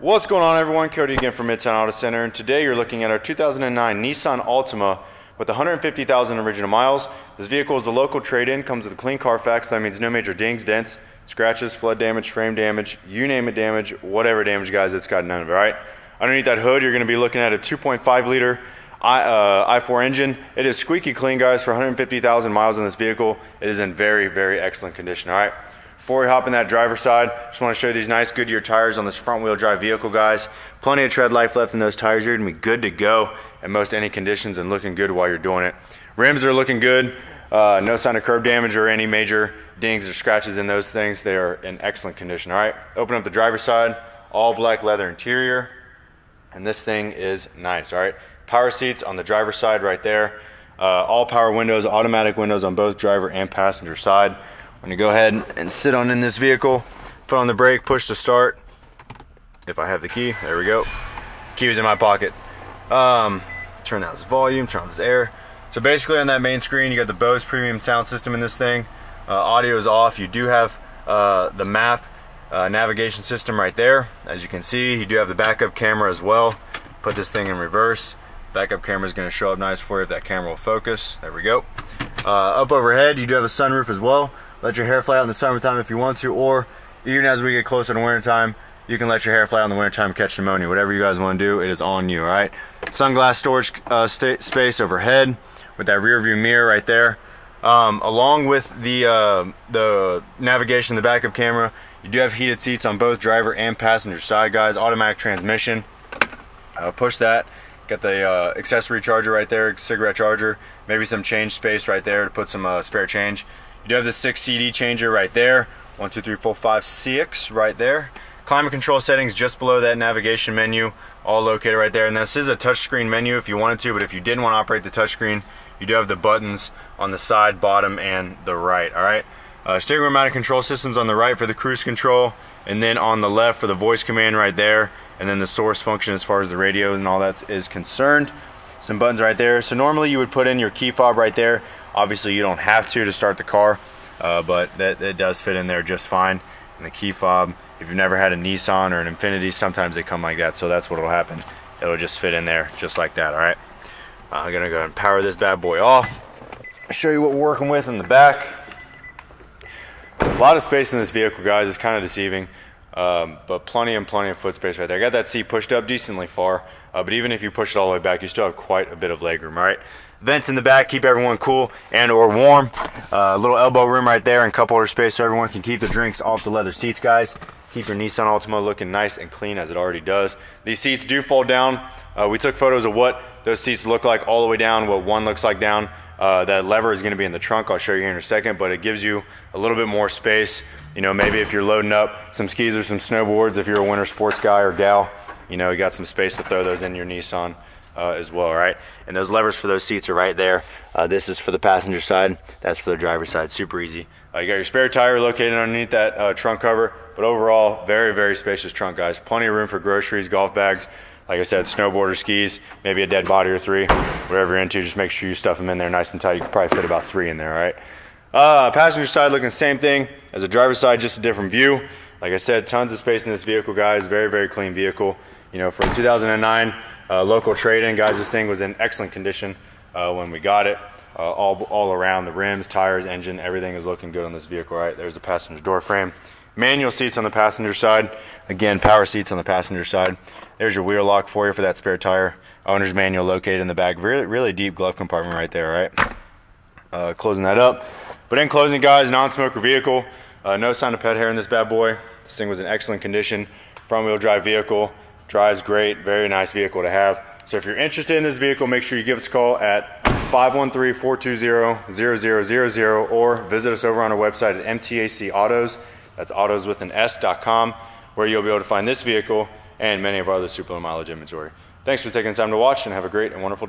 What's going on everyone? Cody again from Mid-Towne Auto Center and today you're looking at our 2009 Nissan Altima with 150,000 original miles. This vehicle is a local trade-in, comes with a clean Carfax, that means no major dings, dents, scratches, flood damage, frame damage, you name it damage, whatever damage guys, it's got none of it, alright? Underneath that hood you're going to be looking at a 2.5 liter I, uh, i4 engine. It is squeaky clean guys for 150,000 miles on this vehicle. It is in very, very excellent condition, alright? Before we hop in that driver's side, just want to show you these nice Goodyear tires on this front wheel drive vehicle, guys. Plenty of tread life left in those tires. You're to be good to go in most any conditions and looking good while you're doing it. Rims are looking good. Uh, no sign of curb damage or any major dings or scratches in those things. They are in excellent condition. All right, open up the driver's side. All black leather interior. And this thing is nice, all right? Power seats on the driver's side right there. Uh, all power windows, automatic windows on both driver and passenger side. I'm gonna go ahead and sit on in this vehicle, put on the brake, push to start. If I have the key, there we go. Key was in my pocket. Um, turn down this volume, turn on this air. So basically on that main screen, you got the Bose premium sound system in this thing. Uh, audio is off. You do have uh, the map uh, navigation system right there. As you can see, you do have the backup camera as well. Put this thing in reverse. Backup camera is to show up nice for you if that camera will focus. There we go. Uh, up overhead, you do have a sunroof as well let your hair fly out in the summertime if you want to, or even as we get closer to wintertime, you can let your hair fly out in the wintertime catch pneumonia. Whatever you guys want to do, it is on you, all right? Sunglass storage uh, space overhead with that rear view mirror right there. Um, along with the, uh, the navigation, the backup camera, you do have heated seats on both driver and passenger side, guys. Automatic transmission. Uh, push that. Got the uh, accessory charger right there, cigarette charger. Maybe some change space right there to put some uh, spare change. You do have the six CD changer right there. One, two, three, four, five, six right there. Climate control settings just below that navigation menu, all located right there. And this is a touchscreen menu if you wanted to, but if you didn't want to operate the touchscreen, you do have the buttons on the side, bottom, and the right, all right? Uh, steering wheel mounted control systems on the right for the cruise control, and then on the left for the voice command right there, and then the source function as far as the radio and all that is concerned. Some buttons right there. So normally you would put in your key fob right there. Obviously you don't have to to start the car, uh, but that, that does fit in there just fine. And the key fob, if you've never had a Nissan or an Infiniti, sometimes they come like that, so that's what will happen. It'll just fit in there just like that, all right? I'm gonna go and power this bad boy off. show you what we're working with in the back. A lot of space in this vehicle, guys. It's kind of deceiving, um, but plenty and plenty of foot space right there. I got that seat pushed up decently far, uh, but even if you push it all the way back, you still have quite a bit of leg room, all right? Vents in the back keep everyone cool and or warm. A uh, little elbow room right there and cup holder space so everyone can keep the drinks off the leather seats guys. Keep your Nissan Altima looking nice and clean as it already does. These seats do fold down. Uh, we took photos of what those seats look like all the way down what one looks like down. Uh, that lever is going to be in the trunk. I'll show you here in a second but it gives you a little bit more space. You know maybe if you're loading up some skis or some snowboards if you're a winter sports guy or gal you know you got some space to throw those in your Nissan uh, as well, right? And those levers for those seats are right there. Uh, this is for the passenger side. That's for the driver's side. Super easy. Uh, you got your spare tire located underneath that uh, trunk cover, but overall, very, very spacious trunk, guys. Plenty of room for groceries, golf bags. Like I said, snowboarder skis, maybe a dead body or three, whatever you're into. Just make sure you stuff them in there nice and tight. You could probably fit about three in there, right? Uh, passenger side looking the same thing as the driver's side, just a different view. Like I said, tons of space in this vehicle, guys. Very, very clean vehicle. You know, from 2009, uh, local trade-in, guys, this thing was in excellent condition uh, when we got it. Uh, all, all around, the rims, tires, engine, everything is looking good on this vehicle, right? There's the passenger door frame. Manual seats on the passenger side. Again, power seats on the passenger side. There's your wheel lock for you for that spare tire. Owner's manual located in the back. Really, really deep glove compartment right there, right? Uh, closing that up. But in closing, guys, non-smoker vehicle. Uh, no sign of pet hair in this bad boy. This thing was in excellent condition. Front wheel drive vehicle. Drives great, very nice vehicle to have. So if you're interested in this vehicle, make sure you give us a call at 513-420-0000 or visit us over on our website at MTAC Autos. That's autos with an S.com, where you'll be able to find this vehicle and many of our other super low mileage inventory. Thanks for taking the time to watch and have a great and wonderful day.